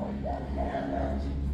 Oh, that's magic.